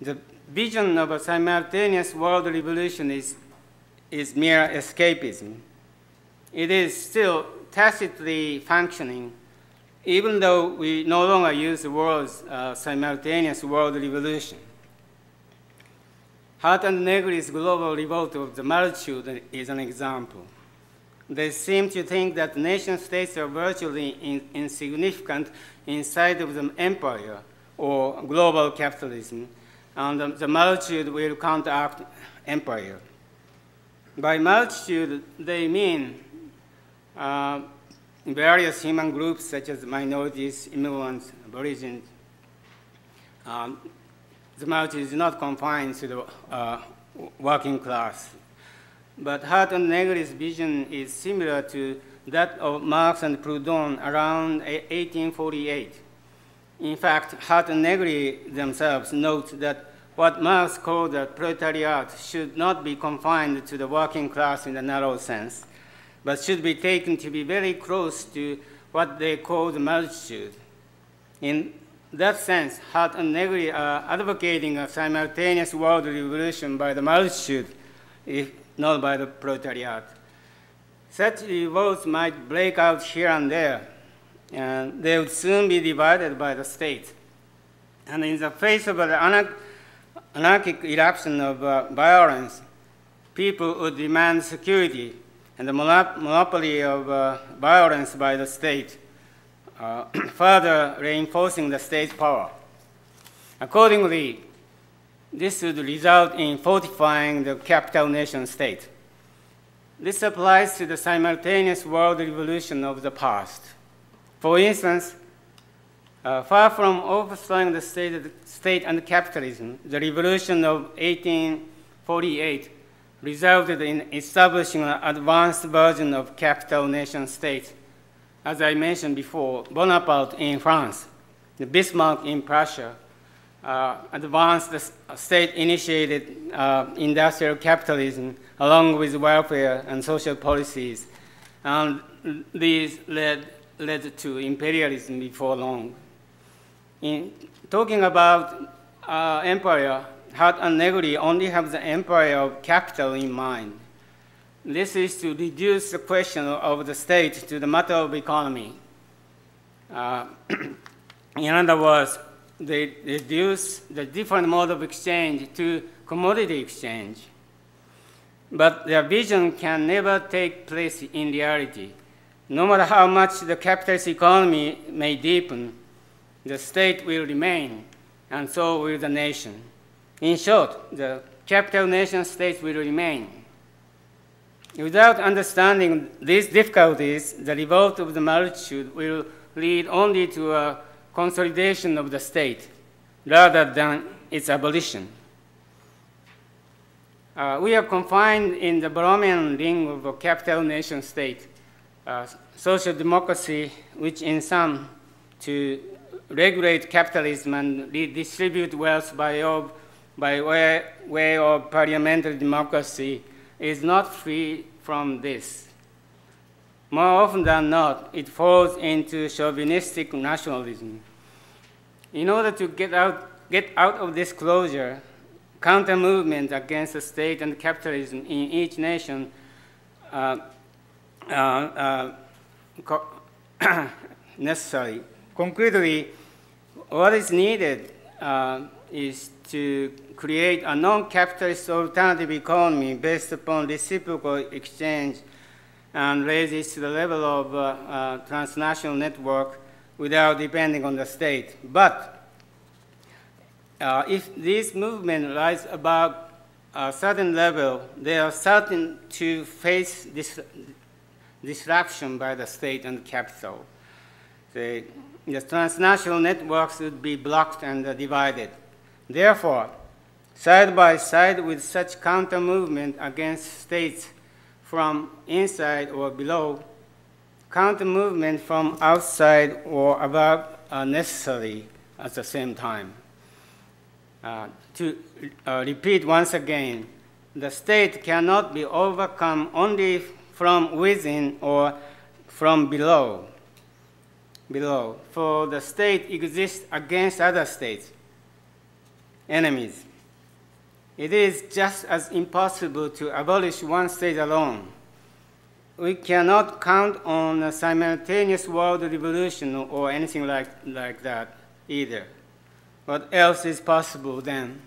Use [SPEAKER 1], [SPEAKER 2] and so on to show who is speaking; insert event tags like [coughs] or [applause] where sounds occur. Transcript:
[SPEAKER 1] The vision of a simultaneous world revolution is, is mere escapism. It is still tacitly functioning, even though we no longer use the words uh, simultaneous world revolution. Hardt and Negri's global revolt of the multitude is an example. They seem to think that nation states are virtually in, insignificant inside of the empire or global capitalism, and the, the multitude will counteract empire. By multitude, they mean uh, various human groups such as minorities, immigrants, aborigines. Um, the multitude is not confined to the uh, working class. But Hardt and Negri's vision is similar to that of Marx and Proudhon around 1848. In fact, Hardt and Negri themselves note that what Marx called the proletariat should not be confined to the working class in the narrow sense, but should be taken to be very close to what they call the multitude. In that sense, Hardt and Negri are advocating a simultaneous world revolution by the multitude, if not by the proletariat. Such revolts might break out here and there, and they would soon be divided by the state. And in the face of an anarchic eruption of uh, violence, people would demand security and the monopoly of uh, violence by the state, uh, [clears throat] further reinforcing the state's power. Accordingly, this would result in fortifying the capital nation state. This applies to the simultaneous world revolution of the past. For instance, uh, far from overthrowing the state, state and capitalism, the revolution of 1848 resulted in establishing an advanced version of capital nation state. As I mentioned before, Bonaparte in France, the Bismarck in Prussia, uh, advanced state-initiated uh, industrial capitalism along with welfare and social policies. And these led, led to imperialism before long. In talking about uh, empire, Hardt and Negri only have the empire of capital in mind. This is to reduce the question of the state to the matter of economy. Uh, [clears throat] in other words, they reduce the different mode of exchange to commodity exchange. But their vision can never take place in reality. No matter how much the capitalist economy may deepen, the state will remain, and so will the nation. In short, the capital nation state will remain. Without understanding these difficulties, the revolt of the multitude will lead only to a consolidation of the state rather than its abolition. Uh, we are confined in the Borromean ring of a capital nation state, uh, social democracy, which in some to regulate capitalism and redistribute wealth by of by way, way of parliamentary democracy is not free from this. More often than not, it falls into chauvinistic nationalism. In order to get out, get out of this closure, counter movements against the state and capitalism in each nation uh, uh, uh, [coughs] necessary. Concretely, what is needed uh, is to create a non-capitalist alternative economy based upon reciprocal exchange and raise it to the level of uh, uh, transnational network without depending on the state. But uh, if this movement rise above a certain level, they are certain to face this disruption by the state and capital. The, the transnational networks would be blocked and divided. Therefore, side by side with such counter movement against states from inside or below, counter movement from outside or above are necessary at the same time. Uh, to uh, repeat once again, the state cannot be overcome only from within or from below. Below, for the state exists against other states, enemies it is just as impossible to abolish one state alone. We cannot count on a simultaneous world revolution or anything like, like that either. What else is possible then?